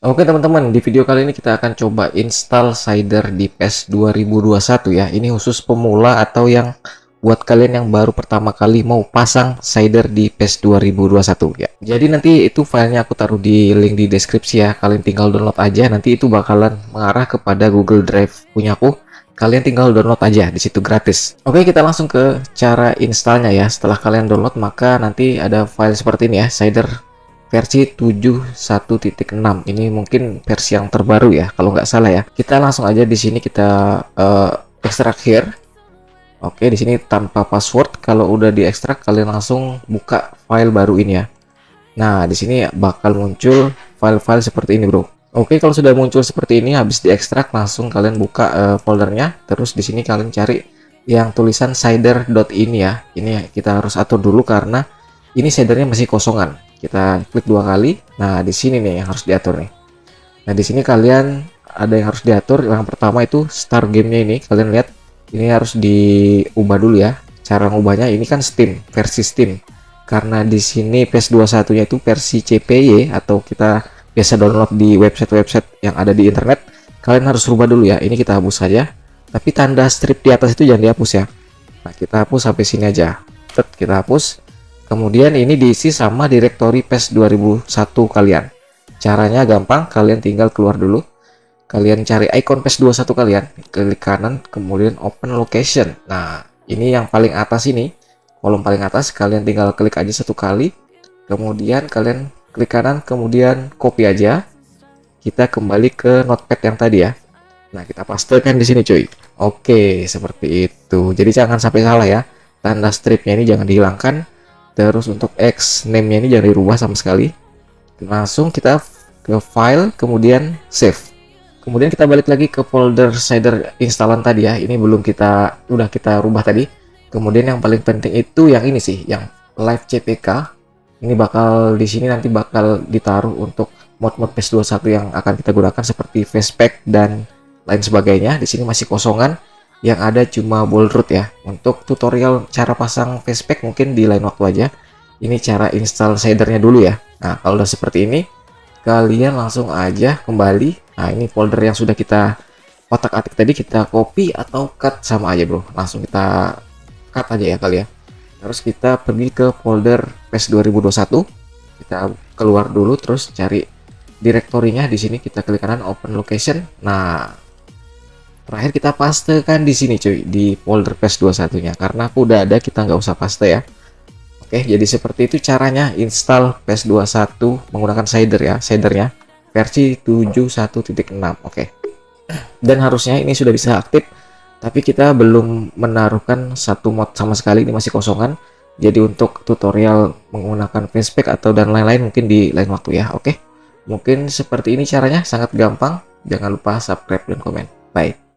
Oke teman-teman, di video kali ini kita akan coba install Cider di PES 2021 ya. Ini khusus pemula atau yang buat kalian yang baru pertama kali mau pasang Cider di PES 2021 ya. Jadi nanti itu filenya aku taruh di link di deskripsi ya. Kalian tinggal download aja. Nanti itu bakalan mengarah kepada Google Drive punyaku. Kalian tinggal download aja di situ gratis. Oke, kita langsung ke cara installnya ya. Setelah kalian download maka nanti ada file seperti ini ya, Cider versi 71.6 ini mungkin versi yang terbaru ya kalau nggak salah ya. Kita langsung aja di sini kita uh, ekstrak here. Oke di sini tanpa password. Kalau udah diekstrak kalian langsung buka file baru ini ya. Nah di sini bakal muncul file-file seperti ini bro. Oke kalau sudah muncul seperti ini habis diekstrak langsung kalian buka uh, foldernya. Terus di sini kalian cari yang tulisan cider.ini ya. Ini kita harus atur dulu karena ini shadernya masih kosongan kita klik dua kali. Nah di sini nih yang harus diatur nih. Nah di sini kalian ada yang harus diatur. Yang pertama itu start gamenya ini. Kalian lihat ini harus diubah dulu ya. Cara ngubahnya ini kan Steam versi Steam. Karena di sini PS21 nya itu versi CPY atau kita biasa download di website-website yang ada di internet. Kalian harus rubah dulu ya. Ini kita hapus saja. Tapi tanda strip di atas itu jangan dihapus ya. Nah kita hapus sampai sini aja. Tet, kita hapus Kemudian ini diisi sama direktori PES 2001 kalian. Caranya gampang, kalian tinggal keluar dulu. Kalian cari icon PES 21 kalian, klik kanan, kemudian open location. Nah, ini yang paling atas ini, kolom paling atas, kalian tinggal klik aja satu kali. Kemudian kalian klik kanan, kemudian copy aja. Kita kembali ke notepad yang tadi ya. Nah, kita pastekan di sini cuy. Oke, seperti itu. Jadi jangan sampai salah ya. Tanda stripnya ini jangan dihilangkan terus untuk X name-nya ini jangan dirubah sama sekali. Langsung kita ke file kemudian save. Kemudian kita balik lagi ke folder shader installan tadi ya. Ini belum kita udah kita rubah tadi. Kemudian yang paling penting itu yang ini sih yang live CPK ini bakal di sini nanti bakal ditaruh untuk mod-mod PS21 yang akan kita gunakan seperti Facepack dan lain sebagainya. Di sini masih kosongan yang ada cuma root ya. Untuk tutorial cara pasang facepack mungkin di lain waktu aja. Ini cara install shadernya dulu ya. Nah kalau udah seperti ini kalian langsung aja kembali. Nah ini folder yang sudah kita otak atik tadi kita copy atau cut sama aja bro. Langsung kita cut aja ya kali ya. Terus kita pergi ke folder PES 2021 kita keluar dulu terus cari direktorinya. Di sini kita klik kanan open location. Nah terakhir kita pastekan di sini cuy di folder PES 21 nya karena aku udah ada kita nggak usah paste ya. Oke jadi seperti itu caranya install PES 21 menggunakan shader ya shadernya versi 71.6 oke. Dan harusnya ini sudah bisa aktif tapi kita belum menaruhkan satu mod sama sekali ini masih kosongan. Jadi untuk tutorial menggunakan facepack atau dan lain-lain mungkin di lain waktu ya oke. Mungkin seperti ini caranya sangat gampang. Jangan lupa subscribe dan komen. Bye